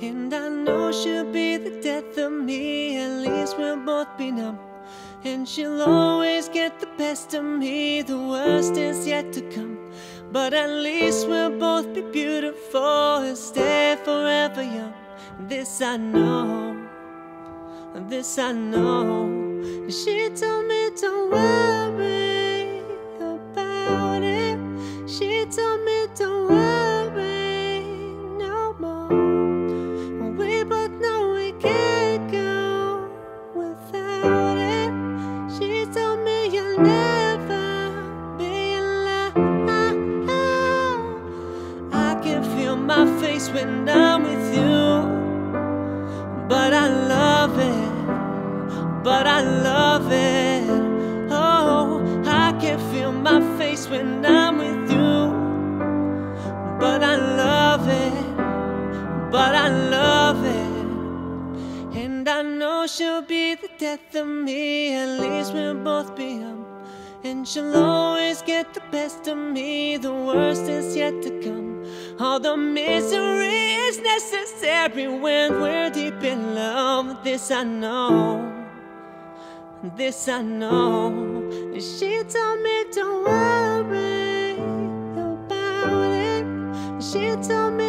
And I know she'll be the death of me, at least we'll both be numb. And she'll always get the best of me, the worst is yet to come. But at least we'll both be beautiful and stay forever young. This I know, this I know. She when I'm with you. But I love it, but I love it. Oh, I can feel my face when I'm with you. But I love it, but I love it. And I know she'll be the death of me, at least we'll both be young. And she'll always get the best of me, the worst is yet to come. All the misery is necessary when we're deep in love. This I know, this I know. She told me don't worry about it. She told me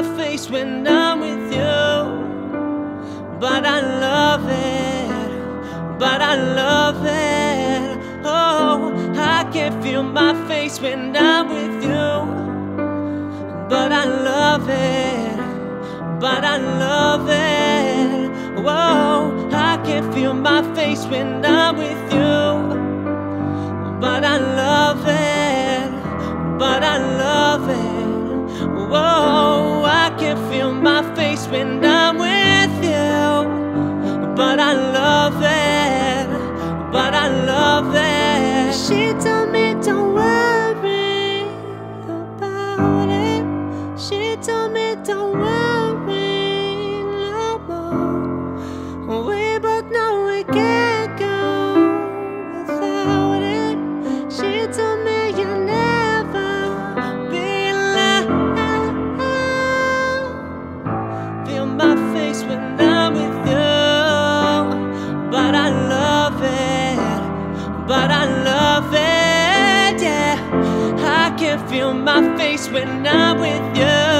my face when I'm with you. But I love it, but I love it. Oh, I can feel my face when I'm with you. But I love it, but I love it. Whoa, I can feel my face when I'm with you. But I love it, but I love it. Whoa, I can feel my face when I'm with you. But I love it, but I love it. She told me don't worry about it. She told me don't worry but I love it, yeah. I can feel my face when I'm with you.